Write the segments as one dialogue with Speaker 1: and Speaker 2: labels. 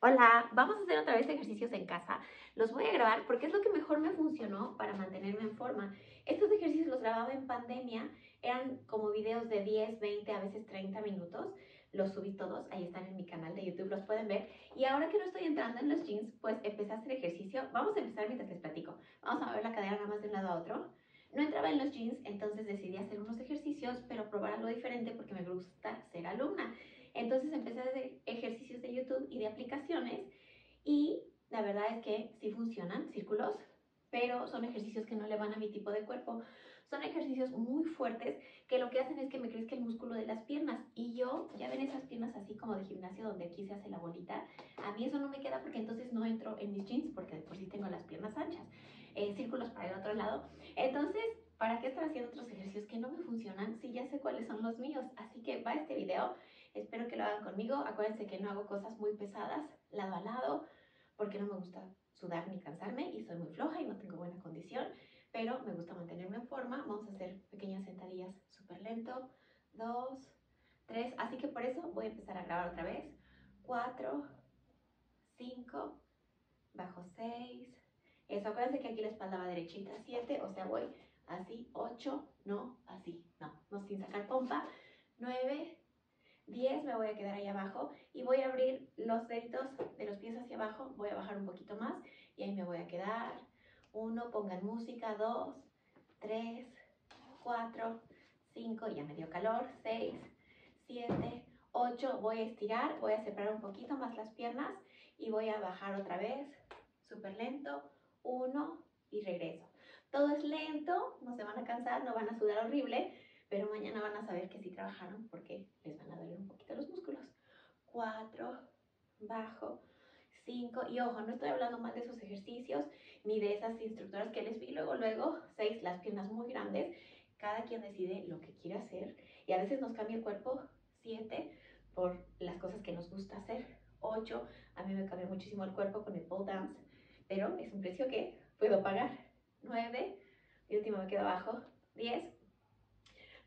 Speaker 1: Hola, vamos a hacer otra vez ejercicios en casa. Los voy a grabar porque es lo que mejor me funcionó para mantenerme en forma. Estos ejercicios los grababa en pandemia, eran como videos de 10, 20, a veces 30 minutos. Los subí todos, ahí están en mi canal de YouTube, los pueden ver. Y ahora que no estoy entrando en los jeans, pues empecé a hacer ejercicio. Vamos a empezar mientras les platico. Vamos a mover la cadera nada más de un lado a otro. No entraba en los jeans, entonces decidí hacer unos ejercicios, pero probar algo diferente porque me gusta ser alumna. Entonces empecé a hacer ejercicios de YouTube y de aplicaciones y la verdad es que sí funcionan, círculos, pero son ejercicios que no le van a mi tipo de cuerpo. Son ejercicios muy fuertes que lo que hacen es que me crezca el músculo de las piernas. Y yo, ya ven esas piernas así como de gimnasio donde aquí se hace la bolita. A mí eso no me queda porque entonces no entro en mis jeans porque por sí tengo las piernas anchas. Eh, círculos para el otro lado. Entonces, ¿para qué estar haciendo otros ejercicios que no me funcionan si ya sé cuáles son los míos? Así que va este video Espero que lo hagan conmigo. Acuérdense que no hago cosas muy pesadas, lado a lado, porque no me gusta sudar ni cansarme y soy muy floja y no tengo buena condición, pero me gusta mantenerme en forma. Vamos a hacer pequeñas sentadillas súper lento. Dos, tres. Así que por eso voy a empezar a grabar otra vez. Cuatro, cinco, bajo seis. Eso, acuérdense que aquí la espalda va derechita. Siete, o sea, voy así. Ocho, no, así, no, no sin sacar pompa. Nueve, 10 me voy a quedar ahí abajo y voy a abrir los deditos de los pies hacia abajo, voy a bajar un poquito más y ahí me voy a quedar. 1, pongan música, 2, 3, 4, 5, ya me dio calor, 6, 7, 8, voy a estirar, voy a separar un poquito más las piernas y voy a bajar otra vez, súper lento, 1 y regreso. Todo es lento, no se van a cansar, no van a sudar horrible, pero mañana van a saber que sí trabajaron porque les van a doler un poquito los músculos. Cuatro, bajo, cinco, y ojo, no estoy hablando más de esos ejercicios ni de esas instructoras que les vi luego, luego, seis, las piernas muy grandes, cada quien decide lo que quiere hacer y a veces nos cambia el cuerpo, siete, por las cosas que nos gusta hacer, ocho, a mí me cambia muchísimo el cuerpo con el pole dance, pero es un precio que puedo pagar, nueve, y último me quedo abajo, diez,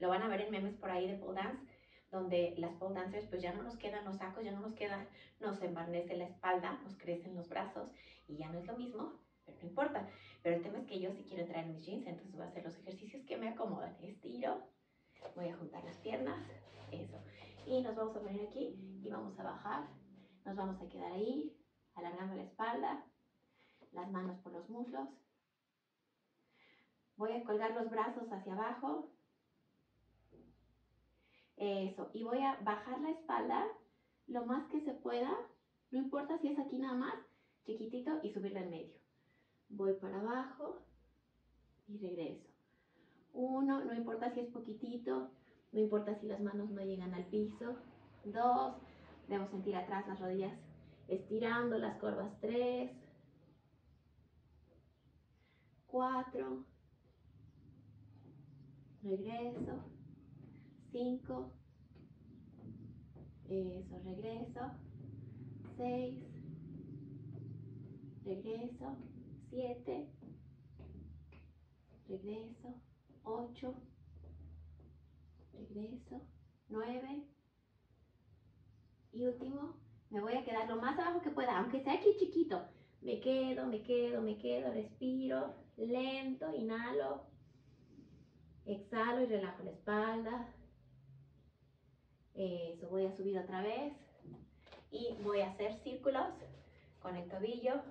Speaker 1: lo van a ver en memes por ahí de pole dance, donde las pole dancers pues ya no nos quedan los sacos, ya no nos quedan, nos embarnece la espalda, nos crecen los brazos y ya no es lo mismo, pero no importa. Pero el tema es que yo sí quiero entrar en mis jeans, entonces voy a hacer los ejercicios que me acomodan. Estiro, voy a juntar las piernas, eso. Y nos vamos a poner aquí y vamos a bajar. Nos vamos a quedar ahí, alargando la espalda, las manos por los muslos. Voy a colgar los brazos hacia abajo, eso, y voy a bajar la espalda lo más que se pueda, no importa si es aquí nada más, chiquitito, y subirla en medio. Voy para abajo y regreso. Uno, no importa si es poquitito, no importa si las manos no llegan al piso. Dos, debo sentir atrás las rodillas estirando las curvas. Tres, cuatro, regreso. 5, eso, regreso, 6, regreso, 7, regreso, 8, regreso, 9 y último, me voy a quedar lo más abajo que pueda, aunque sea aquí chiquito, me quedo, me quedo, me quedo, respiro, lento, inhalo, exhalo y relajo la espalda, eso, voy a subir otra vez y voy a hacer círculos con el tobillo.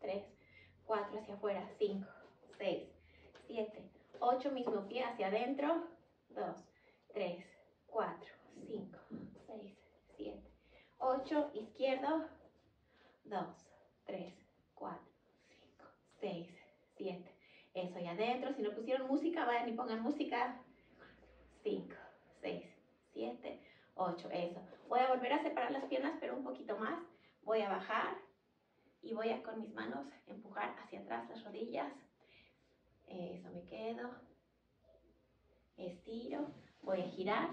Speaker 1: 3, 4 hacia afuera, 5, 6, 7, 8, mismo pie hacia adentro. 2, 3, 4, 5, 6, 7, 8, izquierdo. 2, 3, 4, 5, 6, 7. Eso, y adentro. Si no pusieron música, vayan y pongan música. 5, 6, 7, 8, eso. Voy a volver a separar las piernas, pero un poquito más. Voy a bajar y voy a con mis manos empujar hacia atrás las rodillas. Eso, me quedo. Estiro, voy a girar.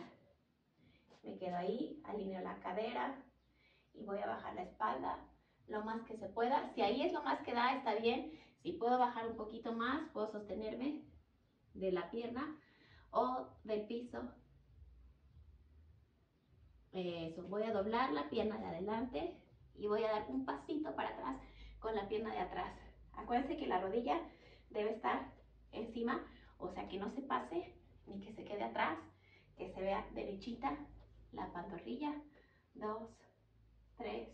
Speaker 1: Me quedo ahí, alineo la cadera y voy a bajar la espalda lo más que se pueda. Si ahí es lo más que da, está bien. Si puedo bajar un poquito más, puedo sostenerme de la pierna o del piso eso, voy a doblar la pierna de adelante y voy a dar un pasito para atrás con la pierna de atrás. Acuérdense que la rodilla debe estar encima, o sea que no se pase ni que se quede atrás, que se vea derechita la pantorrilla. Dos, tres,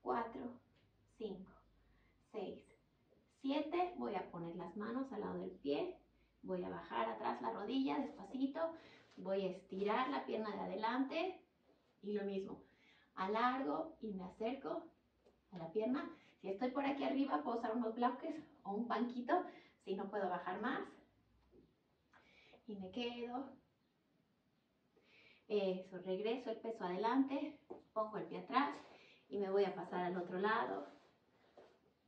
Speaker 1: cuatro, cinco, seis, siete. Voy a poner las manos al lado del pie. Voy a bajar atrás la rodilla despacito. Voy a estirar la pierna de adelante. Y lo mismo, alargo y me acerco a la pierna. Si estoy por aquí arriba, puedo usar unos bloques o un banquito. Si no puedo bajar más. Y me quedo. Eso, regreso el peso adelante, pongo el pie atrás y me voy a pasar al otro lado.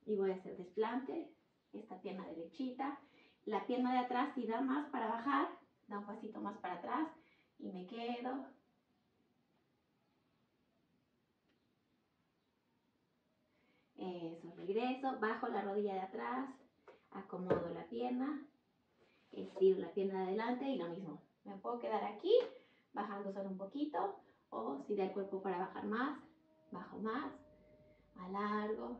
Speaker 1: Y voy a hacer desplante, esta pierna derechita. La pierna de atrás si da más para bajar, da un pasito más para atrás y me quedo. Eso, regreso, bajo la rodilla de atrás, acomodo la pierna, estiro la pierna de adelante y lo mismo. Me puedo quedar aquí, bajando solo un poquito, o si da el cuerpo para bajar más, bajo más, alargo.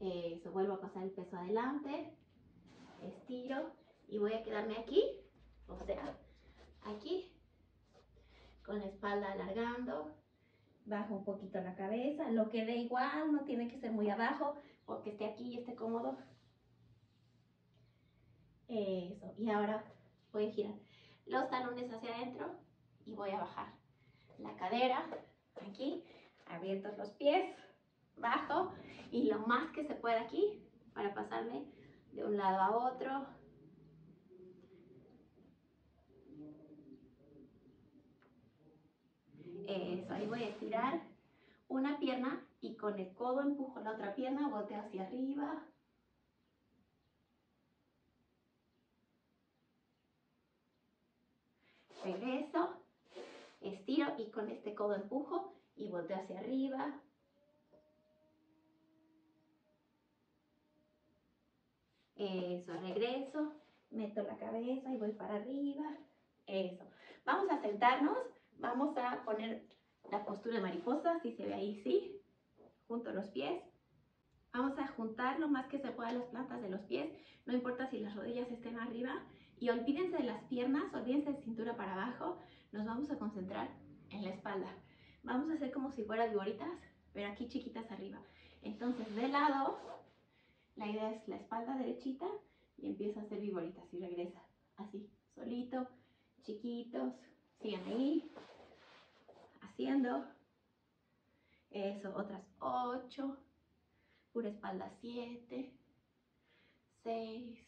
Speaker 1: Eso, vuelvo a pasar el peso adelante, estiro y voy a quedarme aquí, o sea, aquí con la espalda alargando, bajo un poquito la cabeza, lo que dé igual, no tiene que ser muy abajo, porque esté aquí y esté cómodo. Eso, y ahora voy a girar los talones hacia adentro y voy a bajar la cadera, aquí, abiertos los pies, bajo, y lo más que se pueda aquí, para pasarme de un lado a otro, Eso, ahí voy a estirar una pierna y con el codo empujo la otra pierna, volteo hacia arriba. Regreso, estiro y con este codo empujo y volteo hacia arriba. Eso, regreso, meto la cabeza y voy para arriba. Eso. Vamos a sentarnos Vamos a poner la postura de mariposa, si se ve ahí, sí. Junto los pies. Vamos a juntar lo más que se pueda las plantas de los pies. No importa si las rodillas estén arriba. Y olvídense de las piernas, olvídense de cintura para abajo. Nos vamos a concentrar en la espalda. Vamos a hacer como si fueran viboritas, pero aquí chiquitas arriba. Entonces, de lado, la idea es la espalda derechita y empieza a hacer viboritas y regresa. Así, solito, chiquitos. Sigan ahí haciendo. Eso, otras 8, pura espalda 7, 6,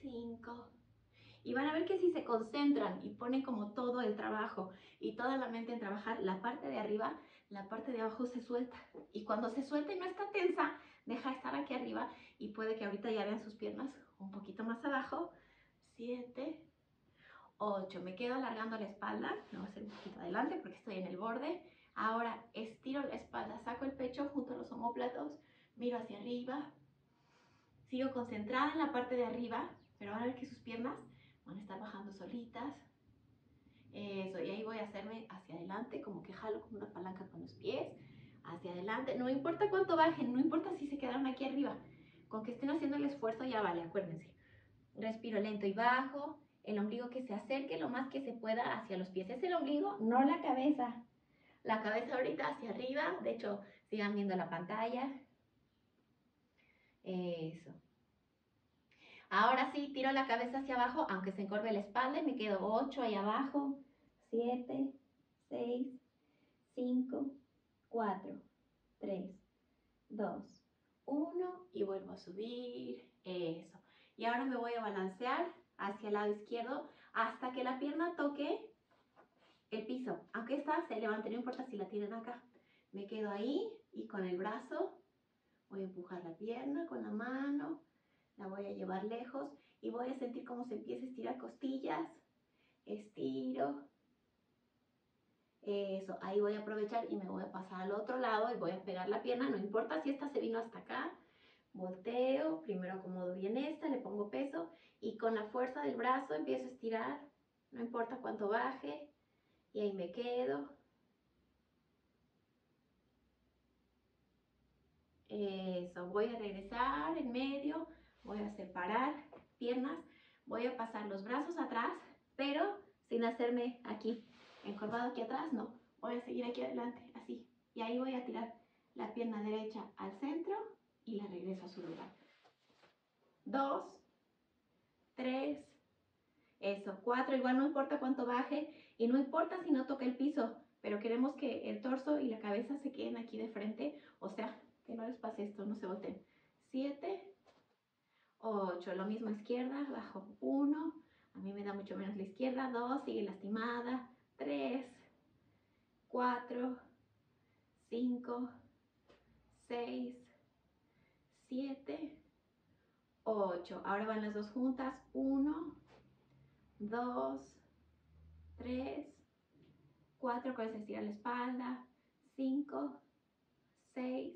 Speaker 1: 5. Y van a ver que si se concentran y ponen como todo el trabajo y toda la mente en trabajar la parte de arriba, la parte de abajo se suelta. Y cuando se suelta y no está tensa, deja estar aquí arriba y puede que ahorita ya vean sus piernas un poquito más abajo. 7, 8. Me quedo alargando la espalda, me voy a hacer un poquito adelante porque estoy en el borde. Ahora estiro la espalda, saco el pecho junto a los omóplatos, miro hacia arriba. Sigo concentrada en la parte de arriba, pero van a ver que sus piernas van a estar bajando solitas. Eso, y ahí voy a hacerme hacia adelante, como que jalo como una palanca con los pies, hacia adelante. No importa cuánto bajen, no importa si se quedaron aquí arriba. Con que estén haciendo el esfuerzo ya vale, acuérdense. Respiro lento y bajo el ombligo que se acerque lo más que se pueda hacia los pies. Es el ombligo, no la cabeza. La cabeza ahorita hacia arriba, de hecho, sigan viendo la pantalla. Eso. Ahora sí, tiro la cabeza hacia abajo, aunque se encorve la espalda, y me quedo 8 ahí abajo, 7, 6, 5, 4, 3, 2, 1, y vuelvo a subir, eso. Y ahora me voy a balancear hacia el lado izquierdo hasta que la pierna toque el piso. Aunque esta se levante, no importa si la tienen acá. Me quedo ahí y con el brazo voy a empujar la pierna con la mano, la voy a llevar lejos y voy a sentir cómo se empieza a estirar costillas. Estiro. Eso, ahí voy a aprovechar y me voy a pasar al otro lado y voy a pegar la pierna, no importa si esta se vino hasta acá, volteo, primero acomodo bien esta, le pongo peso y con la fuerza del brazo empiezo a estirar no importa cuánto baje, y ahí me quedo. Eso, voy a regresar en medio, voy a separar piernas, voy a pasar los brazos atrás, pero sin hacerme aquí, encorvado aquí atrás, no, voy a seguir aquí adelante, así, y ahí voy a tirar la pierna derecha al centro y la regreso a su lugar. Dos, tres, eso, cuatro, igual no importa cuánto baje y no importa si no toca el piso, pero queremos que el torso y la cabeza se queden aquí de frente, o sea, que no les pase esto, no se boten. Siete, ocho, lo mismo izquierda, bajo uno, a mí me da mucho menos la izquierda, dos, sigue lastimada, tres, cuatro, cinco, seis, siete, ocho. Ahora van las dos juntas, uno, dos, tres, cuatro, con se estira la espalda, cinco, seis,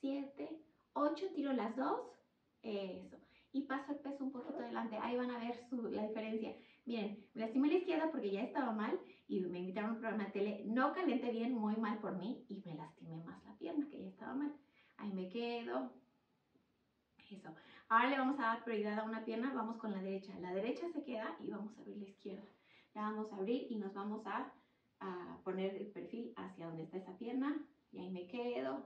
Speaker 1: siete, ocho, tiro las dos, eso, y paso el peso un poquito adelante, ahí van a ver la diferencia. Miren, me lastimé la izquierda porque ya estaba mal y me invitaron a un programa de tele, no calenté bien, muy mal por mí, y me lastimé más la pierna que ya estaba mal. Ahí me quedo, eso. Ahora le vamos a dar prioridad a una pierna, vamos con la derecha. La derecha se queda y vamos a abrir la izquierda. La vamos a abrir y nos vamos a, a poner el perfil hacia donde está esa pierna. Y ahí me quedo.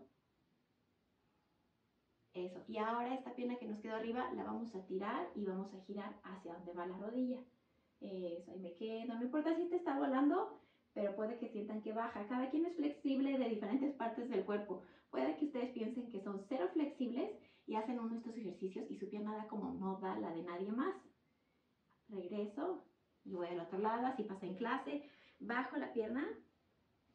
Speaker 1: Eso. Y ahora esta pierna que nos quedó arriba la vamos a tirar y vamos a girar hacia donde va la rodilla. Eso, ahí me quedo. No importa si te está volando, pero puede que sientan que baja. Cada quien es flexible de diferentes partes del cuerpo. Puede que ustedes piensen que son cero flexibles y hacen uno de estos ejercicios y su pierna da como no da la de nadie más. Regreso y voy al otro lado, así pasa en clase. Bajo la pierna,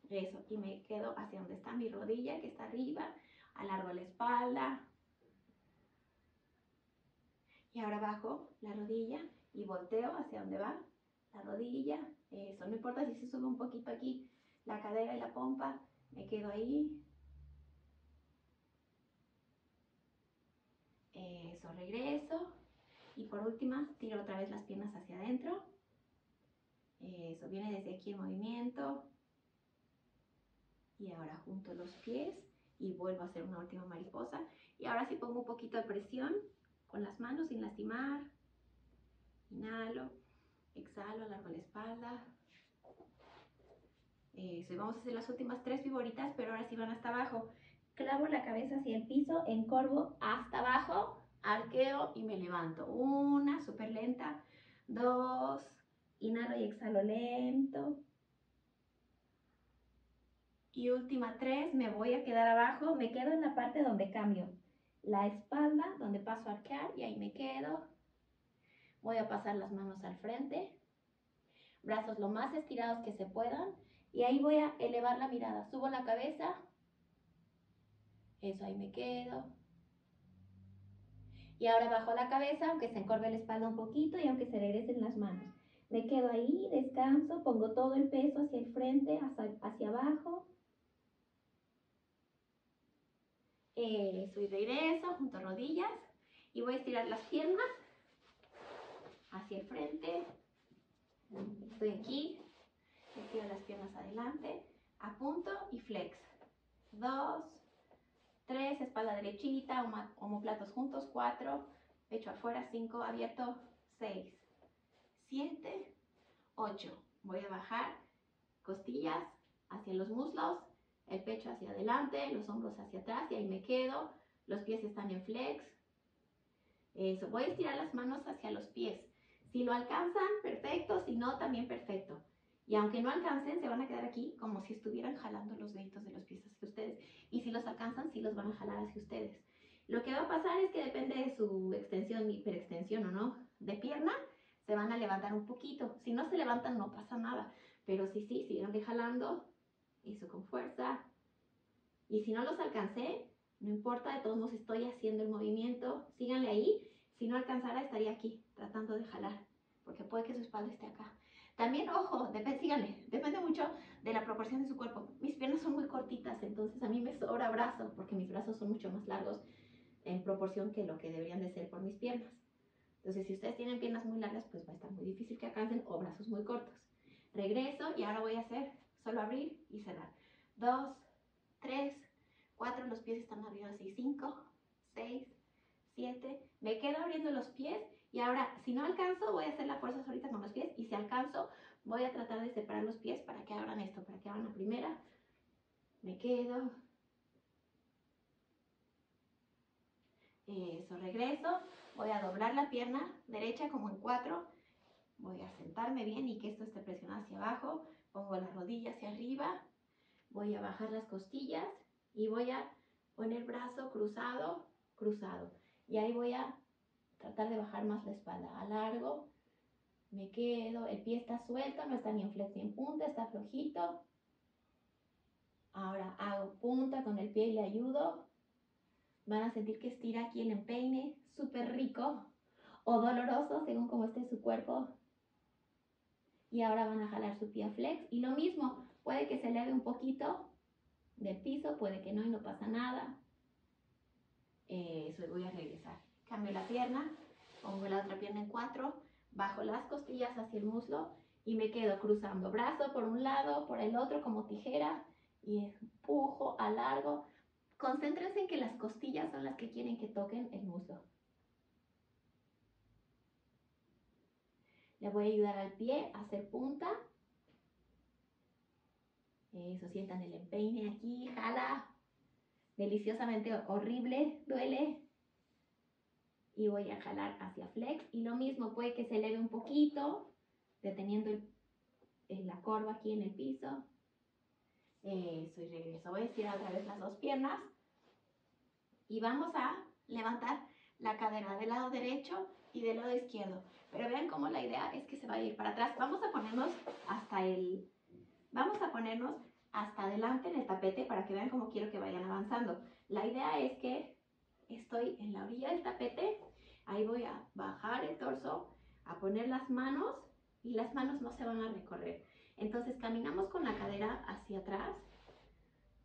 Speaker 1: eso, y me quedo hacia donde está mi rodilla, que está arriba. Alargo la espalda. Y ahora bajo la rodilla y volteo hacia donde va la rodilla. Eso, no importa si se sube un poquito aquí la cadera y la pompa, me quedo ahí, Eso, regreso. Y por última, tiro otra vez las piernas hacia adentro. Eso, viene desde aquí el movimiento. Y ahora junto los pies y vuelvo a hacer una última mariposa. Y ahora sí pongo un poquito de presión con las manos sin lastimar. Inhalo, exhalo, alargo la espalda. Eso, y vamos a hacer las últimas tres figuritas, pero ahora sí van hasta abajo clavo la cabeza hacia el piso, encorvo hasta abajo, arqueo y me levanto. Una, súper lenta. Dos, inhalo y exhalo lento. Y última tres, me voy a quedar abajo, me quedo en la parte donde cambio. La espalda, donde paso a arquear y ahí me quedo. Voy a pasar las manos al frente. Brazos lo más estirados que se puedan. Y ahí voy a elevar la mirada. Subo la cabeza, eso, ahí me quedo. Y ahora bajo la cabeza, aunque se encorve la espalda un poquito y aunque se regresen las manos. Me quedo ahí, descanso, pongo todo el peso hacia el frente, hacia, abajo. Eso, y regreso, junto rodillas. Y voy a estirar las piernas hacia el frente. Estoy aquí. Estiro las piernas adelante. Apunto y flex. Dos, 3, espalda derechita, omoplatos juntos, 4, pecho afuera, 5, abierto, 6, 7, 8. Voy a bajar costillas hacia los muslos, el pecho hacia adelante, los hombros hacia atrás y ahí me quedo. Los pies están en flex. Eso, voy a estirar las manos hacia los pies. Si lo alcanzan, perfecto, si no, también perfecto. Y aunque no alcancen, se van a quedar aquí como si estuvieran jalando los deditos de los pies hacia ustedes. Y si los alcanzan, sí los van a jalar hacia ustedes. Lo que va a pasar es que depende de su extensión, hiperextensión o no, de pierna, se van a levantar un poquito. Si no se levantan, no pasa nada. Pero si sí, siguen jalando, eso con fuerza. Y si no los alcancé, no importa, de todos modos estoy haciendo el movimiento. Síganle ahí. Si no alcanzara, estaría aquí, tratando de jalar. Porque puede que su espalda esté acá. También, ojo, depende, síganle, depende mucho de la proporción de su cuerpo. Mis piernas son muy cortitas, entonces a mí me sobra brazo, porque mis brazos son mucho más largos en proporción que lo que deberían de ser por mis piernas. Entonces, si ustedes tienen piernas muy largas, pues va a estar muy difícil que alcancen o brazos muy cortos. Regreso y ahora voy a hacer solo abrir y cerrar. Dos, tres, cuatro, los pies están abriendo así. Cinco, seis, siete. Me quedo abriendo los pies y ahora, si no alcanzo, voy a hacer la fuerza ahorita con los pies y si alcanzo, voy a tratar de separar los pies para que abran esto, para que abran la primera. Me quedo. Eso, regreso. Voy a doblar la pierna derecha como en cuatro. Voy a sentarme bien y que esto esté presionado hacia abajo. Pongo la rodilla hacia arriba. Voy a bajar las costillas y voy a poner brazo cruzado, cruzado. Y ahí voy a tratar de bajar más la espalda. Alargo, me quedo, el pie está suelto, no está ni en flex ni en punta, está flojito. Ahora hago punta con el pie y le ayudo. Van a sentir que estira aquí el empeine, súper rico o doloroso según cómo esté su cuerpo. Y ahora van a jalar su pie flex. Y lo mismo, puede que se eleve un poquito del piso, puede que no y no pasa nada. Eso, voy a regresar. Cambio la pierna, pongo la otra pierna en cuatro, bajo las costillas hacia el muslo y me quedo cruzando brazo por un lado, por el otro como tijera y empujo, alargo. Concéntrense en que las costillas son las que quieren que toquen el muslo. Le voy a ayudar al pie a hacer punta. Eso, sientan el empeine aquí, jala. Deliciosamente horrible, duele. Y voy a jalar hacia flex. Y lo mismo, puede que se eleve un poquito, deteniendo el, la corva aquí en el piso. Eso, y regreso. Voy a estirar otra vez las dos piernas. Y vamos a levantar la cadera del lado derecho y del lado izquierdo. Pero vean cómo la idea es que se vaya a ir para atrás. Vamos a ponernos hasta el... Vamos a ponernos hasta adelante en el tapete para que vean cómo quiero que vayan avanzando. La idea es que estoy en la orilla del tapete, ahí voy a bajar el torso, a poner las manos y las manos no se van a recorrer. Entonces caminamos con la cadera hacia atrás,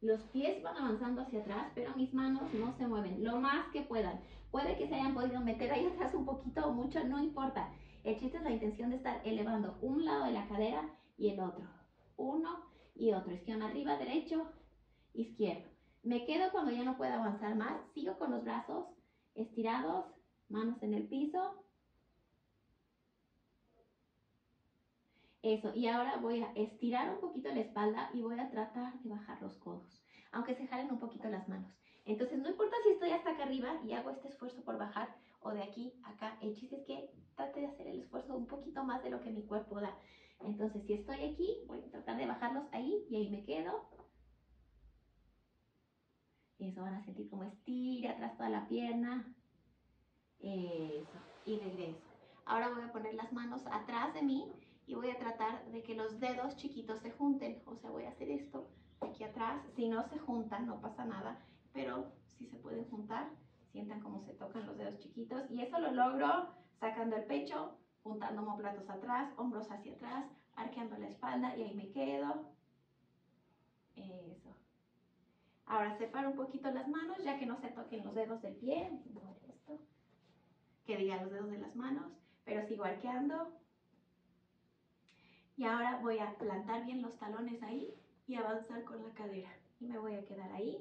Speaker 1: los pies van avanzando hacia atrás, pero mis manos no se mueven, lo más que puedan. Puede que se hayan podido meter ahí atrás un poquito o mucho, no importa. El chiste es la intención de estar elevando un lado de la cadera y el otro. Uno y otro. Izquierdo arriba, derecho, izquierdo. Me quedo cuando ya no puedo avanzar más. Sigo con los brazos estirados, manos en el piso. Eso, y ahora voy a estirar un poquito la espalda y voy a tratar de bajar los codos, aunque se jalen un poquito las manos. Entonces, no importa si estoy hasta acá arriba y hago este esfuerzo por bajar o de aquí a acá, el chiste es que trate de hacer el esfuerzo un poquito más de lo que mi cuerpo da. Entonces, si estoy aquí, voy a tratar de bajarlos ahí y ahí me quedo. Eso, van a sentir como estira atrás toda la pierna. Eso, y regreso. Ahora voy a poner las manos atrás de mí y voy a tratar de que los dedos chiquitos se junten. O sea, voy a hacer esto aquí atrás. Si no se juntan, no pasa nada, pero si se pueden juntar, sientan cómo se tocan los dedos chiquitos. Y eso lo logro sacando el pecho, juntando homoplatos atrás, hombros hacia atrás, arqueando la espalda y ahí me quedo. Eso. Ahora separo un poquito las manos, ya que no se toquen los dedos del pie. Que diga los dedos de las manos, pero sigo arqueando. Y ahora voy a plantar bien los talones ahí y avanzar con la cadera. Y me voy a quedar ahí.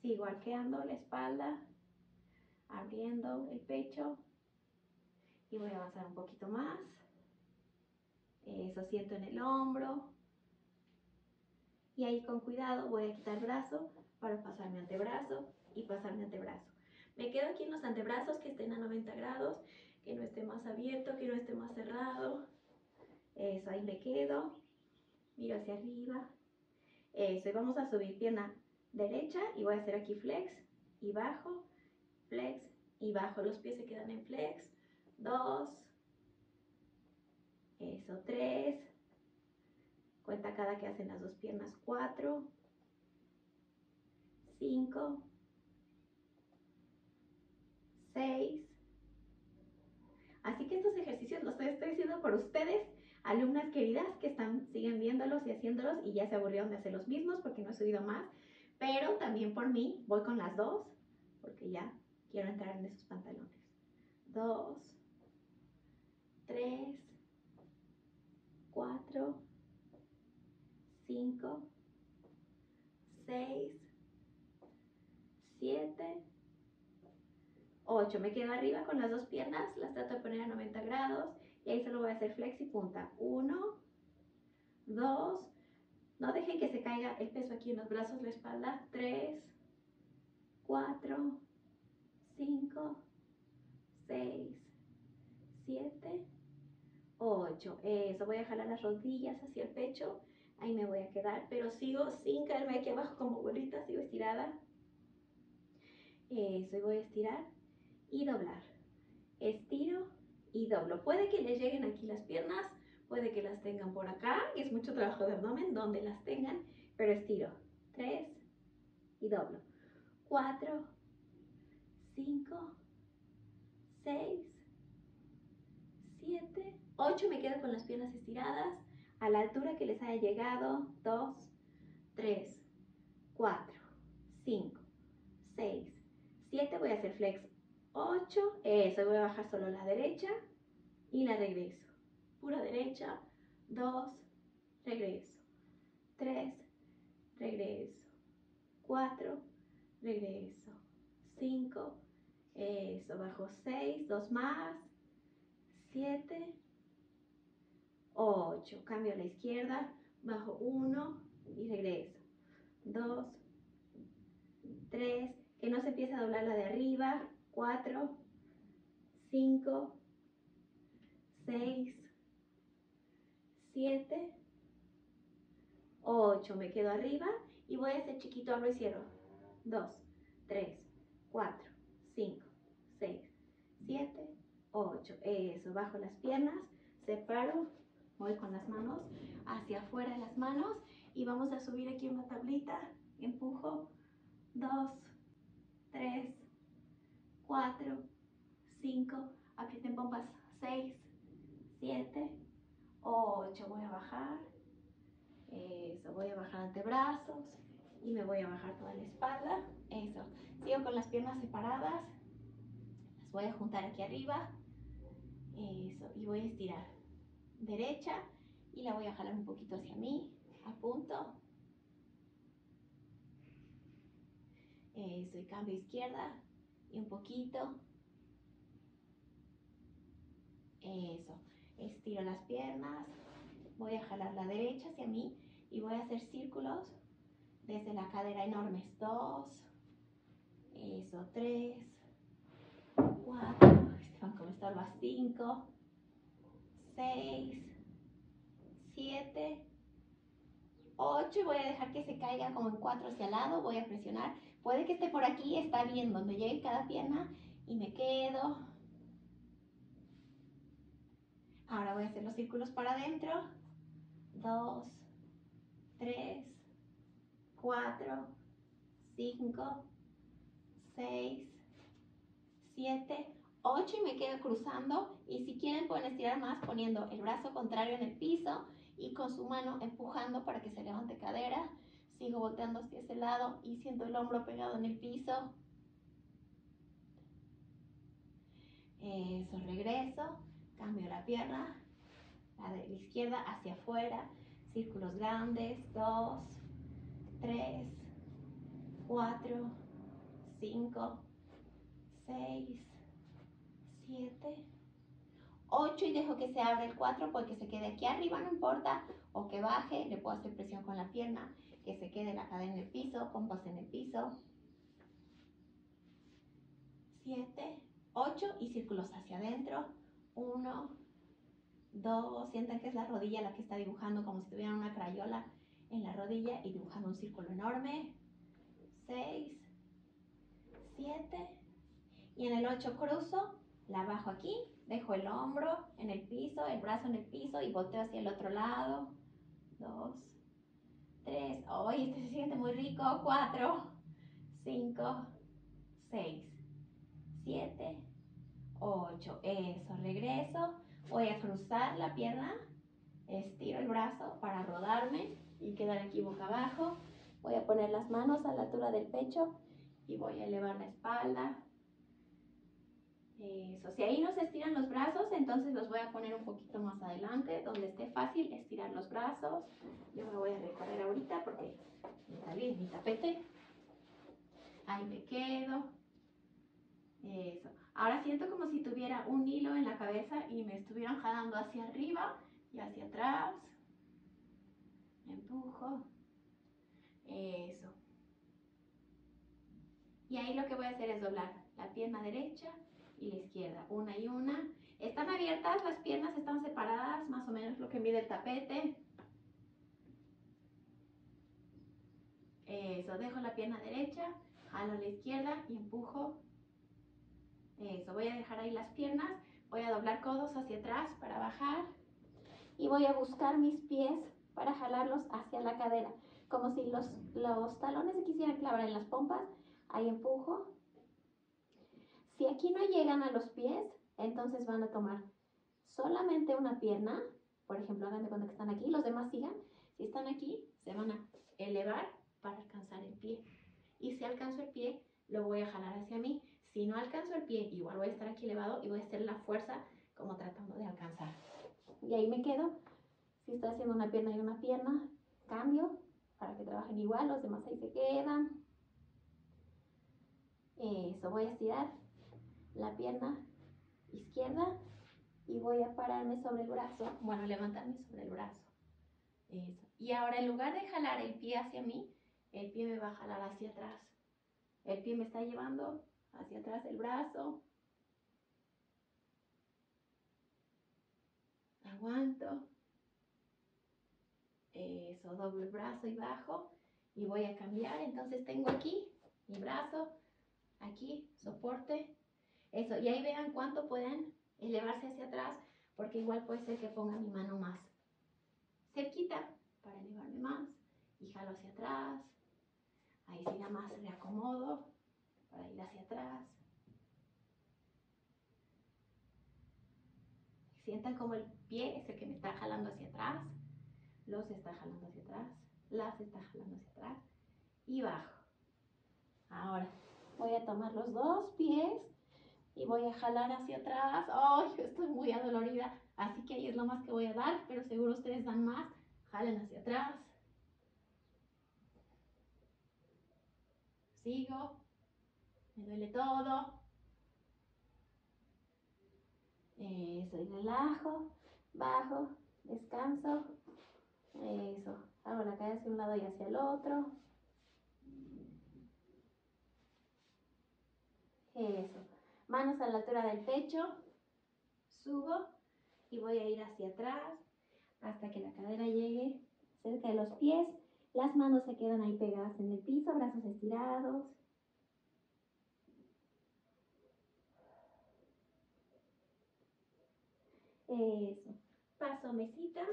Speaker 1: Sigo arqueando la espalda, abriendo el pecho. Y voy a avanzar un poquito más. Eso siento en el hombro. Y ahí con cuidado voy a quitar brazo para pasar mi antebrazo y pasar mi antebrazo. Me quedo aquí en los antebrazos que estén a 90 grados, que no esté más abierto, que no esté más cerrado. Eso, ahí me quedo. Miro hacia arriba. Eso, y vamos a subir pierna derecha y voy a hacer aquí flex y bajo, flex y bajo. Los pies se quedan en flex. Dos, eso, tres. Cuenta cada que hacen las dos piernas. Cuatro. Cinco. Así que estos ejercicios los estoy haciendo por ustedes, alumnas queridas que están, siguen viéndolos y haciéndolos y ya se aburrieron de hacer los mismos porque no he subido más. Pero también por mí voy con las dos porque ya quiero entrar en esos pantalones. Dos 3, 4, 5, 6, 7, 8. Me quedo arriba con las dos piernas, las trato de poner a 90 grados y ahí solo voy a hacer flex y punta. 1, 2, no dejen que se caiga el peso aquí en los brazos, la espalda. 3, 4, 5, 6, 7, 8. Eso, voy a jalar las rodillas hacia el pecho. Ahí me voy a quedar, pero sigo sin caerme aquí abajo como bolita, sigo estirada. Eso, y voy a estirar y doblar. Estiro y doblo. Puede que les lleguen aquí las piernas, puede que las tengan por acá, y es mucho trabajo de abdomen donde las tengan, pero estiro. 3 y doblo. 4, 5, 6, 7, 8. Me quedo con las piernas estiradas a la altura que les haya llegado. 2, 3, 4, 5, 6, 7. Voy a hacer flex 8. Eso, voy a bajar solo la derecha y la regreso. Pura derecha. 2, regreso. 3, regreso. 4, regreso. 5, eso, bajo 6, 2 más. 7, 8. Cambio a la izquierda, bajo 1 y regreso. 2, 3, que no se empiece a doblar la de arriba. 4, 5, 6, 7, 8. Me quedo arriba y voy a hacer chiquito, abro y cierro. 2, 3, 4, 5, 6, 7, 8. Eso, bajo las piernas, separo, voy con las manos hacia afuera las manos y vamos a subir aquí una tablita. Empujo. 2, 3, 4, 5, aprieten pompas. 6, 7, 8. Voy a bajar. Eso, voy a bajar antebrazos y me voy a bajar toda la espalda. Eso. Sigo con las piernas separadas. Las voy a juntar aquí arriba. Eso. Y voy a estirar. Derecha. Y la voy a jalar un poquito hacia mí. A punto. Eso. Y cambio izquierda. Y un poquito. Eso. Estiro las piernas. Voy a jalar la derecha hacia mí. Y voy a hacer círculos desde la cadera enormes. Dos, eso, tres, cuatro, Esteban como estorba, cinco, seis, siete, ocho y voy a dejar que se caiga como en cuatro hacia el lado, voy a presionar, puede que esté por aquí, está bien, donde llegue cada pierna y me quedo. Ahora voy a hacer los círculos para adentro, dos, tres, 4, 5, 6, 7, 8 y me quedo cruzando y si quieren pueden estirar más poniendo el brazo contrario en el piso y con su mano empujando para que se levante cadera. Sigo volteando hacia ese lado y siento el hombro pegado en el piso. Eso, regreso, cambio la pierna, la de la izquierda hacia afuera, círculos grandes, 2, 3, 4, 5, 6, 7, 8 y dejo que se abra el 4 porque se quede aquí arriba, no importa, o que baje, le puedo hacer presión con la pierna, que se quede la cadena en el piso, pompas en el piso. 7, 8 y círculos hacia adentro. 1, 2, sientan que es la rodilla la que está dibujando como si tuviera una crayola en la rodilla y dibujando un círculo enorme. 6, 7 y en el 8 cruzo, la bajo aquí, dejo el hombro en el piso, el brazo en el piso y volteo hacia el otro lado. 2, 3, hoy este se siente muy rico. 4, 5, 6, 7, 8. Eso, regreso. Voy a cruzar la pierna, estiro el brazo para rodarme y quedar aquí boca abajo. Voy a poner las manos a la altura del pecho y voy a elevar la espalda. Eso, si ahí no se estiran los brazos, entonces los voy a poner un poquito más adelante, donde esté fácil estirar los brazos. Yo me voy a recorrer ahorita porque salí mi tapete. Ahí me quedo. Eso. Ahora siento como si tuviera un hilo en la cabeza y me estuvieran jalando hacia arriba y hacia atrás. Empujo. Eso. Y ahí lo que voy a hacer es doblar la pierna derecha y la izquierda, una y una. Están abiertas, las piernas están separadas, más o menos lo que mide el tapete. Eso, dejo la pierna derecha, jalo la izquierda y empujo. Eso, voy a dejar ahí las piernas, voy a doblar codos hacia atrás para bajar y voy a buscar mis pies para jalarlos hacia la cadera, como si los, los talones se quisieran clavar en las pompas. Ahí empujo si aquí no llegan a los pies, entonces van a tomar solamente una pierna, por ejemplo, hagan de cuenta que están aquí, los demás sigan. Si están aquí, se van a elevar para alcanzar el pie. Y si alcanzo el pie, lo voy a jalar hacia mí. Si no alcanzo el pie, igual voy a estar aquí elevado y voy a hacer la fuerza como tratando de alcanzar. Y ahí me quedo. Si estoy haciendo una pierna y una pierna, cambio para que trabajen igual, los demás ahí se quedan. Eso, voy a estirar la pierna izquierda y voy a pararme sobre el brazo, bueno, levantarme sobre el brazo. Eso. Y ahora en lugar de jalar el pie hacia mí, el pie me va a jalar hacia atrás. El pie me está llevando hacia atrás el brazo. Aguanto. Eso, doble el brazo y bajo. Y voy a cambiar. Entonces tengo aquí mi brazo, aquí, soporte, eso, y ahí vean cuánto pueden elevarse hacia atrás, porque igual puede ser que ponga mi mano más cerquita para elevarme más y jalo hacia atrás. Ahí sí nada más reacomodo para ir hacia atrás. Sientan como el pie es el que me está jalando hacia atrás, los está jalando hacia atrás, las está jalando hacia atrás y bajo. Ahora voy a tomar los dos pies y voy a jalar hacia atrás. ¡Ay! estoy muy adolorida. Así que ahí es lo más que voy a dar, pero seguro ustedes dan más. Jalen hacia atrás. Sigo. Me duele todo. Eso, y relajo, bajo, descanso. Eso. Hago la cabeza hacia un lado y hacia el otro. Eso manos a la altura del pecho, subo y voy a ir hacia atrás hasta que la cadera llegue cerca de los pies. Las manos se quedan ahí pegadas en el piso, brazos estirados. Eso. Paso mesita,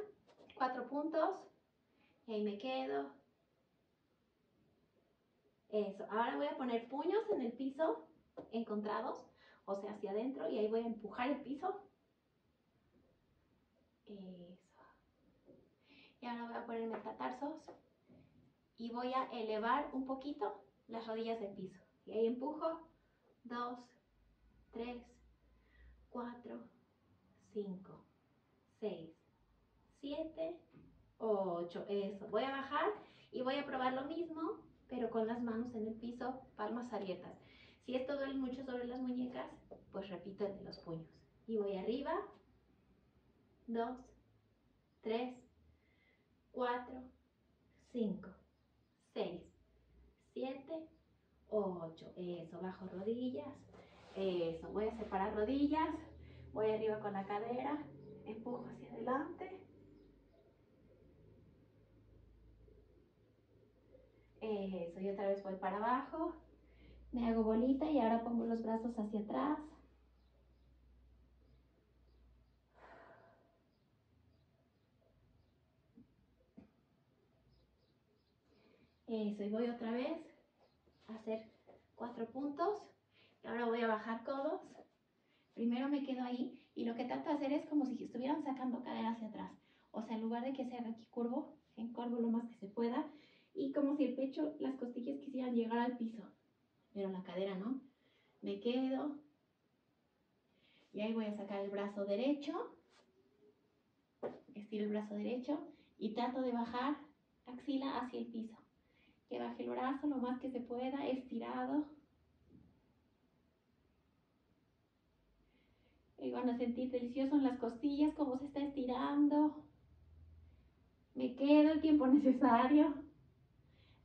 Speaker 1: cuatro puntos. Y ahí me quedo. Eso. Ahora voy a poner puños en el piso encontrados o sea, hacia adentro y ahí voy a empujar el piso. Eso. Y ahora voy a poner metatarsos y voy a elevar un poquito las rodillas del piso. Y ahí empujo. Dos, tres, cuatro, cinco, seis, siete, ocho. Eso. Voy a bajar y voy a probar lo mismo, pero con las manos en el piso, palmas abiertas. Si esto duele mucho sobre las muñecas, pues repito el los puños. Y voy arriba, dos, tres, cuatro, cinco, seis, siete, ocho. Eso, bajo rodillas. Eso, voy a separar rodillas. Voy arriba con la cadera. Empujo hacia adelante. Eso, y otra vez voy para abajo. Me hago bolita y ahora pongo los brazos hacia atrás. Eso, y voy otra vez a hacer cuatro puntos. Y ahora voy a bajar codos. Primero me quedo ahí y lo que trato de hacer es como si estuvieran sacando cadera hacia atrás. O sea, en lugar de que se haga aquí curvo, encorvo lo más que se pueda y como si el pecho, las costillas quisieran llegar al piso pero la cadera no. Me quedo. Y ahí voy a sacar el brazo derecho. Estiro el brazo derecho y trato de bajar axila hacia el piso. Que baje el brazo lo más que se pueda, estirado. Y van a sentir delicioso en las costillas, cómo se está estirando. Me quedo el tiempo necesario.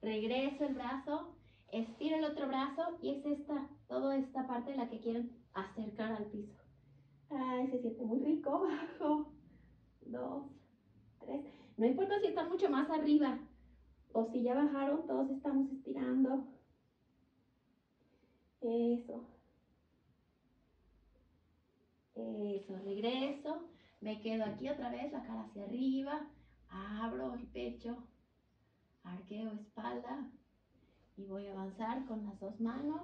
Speaker 1: Regreso el brazo, estiro el otro brazo y es esta, toda esta parte la que quieren acercar al piso. Ay, se siente muy rico. Bajo. Dos, tres. No importa si están mucho más arriba o si ya bajaron, todos estamos estirando. Eso. Eso, regreso. Me quedo aquí otra vez, la cara hacia arriba. Abro el pecho. Arqueo espalda. Y voy a avanzar con las dos manos.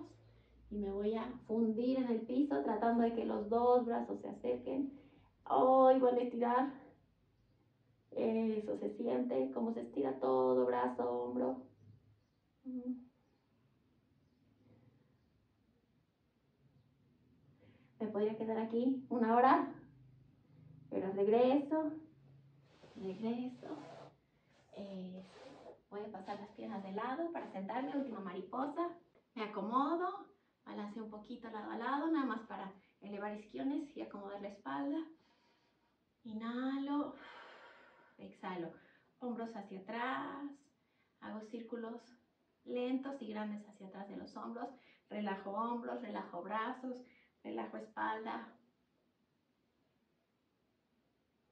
Speaker 1: Y me voy a fundir en el piso tratando de que los dos brazos se acerquen. Hoy voy a estirar. Eso se siente, como se estira todo, brazo, hombro. Me podría quedar aquí una hora, pero regreso, regreso. Voy a pasar las piernas de lado para sentarme, última mariposa. Me acomodo, balanceo un poquito lado a lado, nada más para elevar isquiones y acomodar la espalda. Inhalo, exhalo, hombros hacia atrás, hago círculos lentos y grandes hacia atrás de los hombros, relajo hombros, relajo brazos, relajo espalda.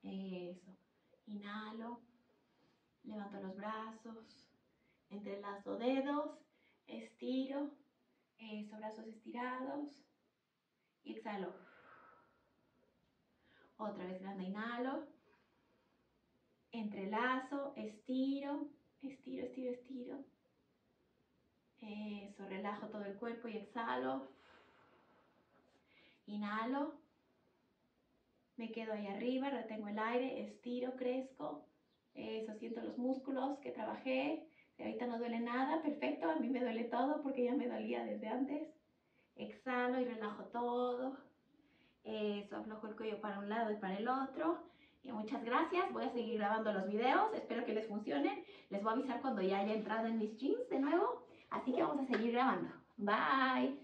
Speaker 1: Eso, inhalo, levanto los brazos, entrelazo dedos, estiro, eso, brazos estirados y exhalo. Otra vez grande, inhalo, entrelazo, estiro, estiro, estiro, estiro. Eso, relajo todo el cuerpo y exhalo. Inhalo. Me quedo ahí arriba, retengo el aire, estiro, crezco. Eso, siento los músculos que trabajé. Ahorita no duele nada, perfecto. A mí me duele todo porque ya me dolía desde antes. Exhalo y relajo todo. Eso, aflojo el cuello para un lado y para el otro. Y muchas gracias. Voy a seguir grabando los videos. Espero que les funcionen. Les voy a avisar cuando ya haya entrado en mis jeans de nuevo. Así que vamos a seguir grabando. Bye.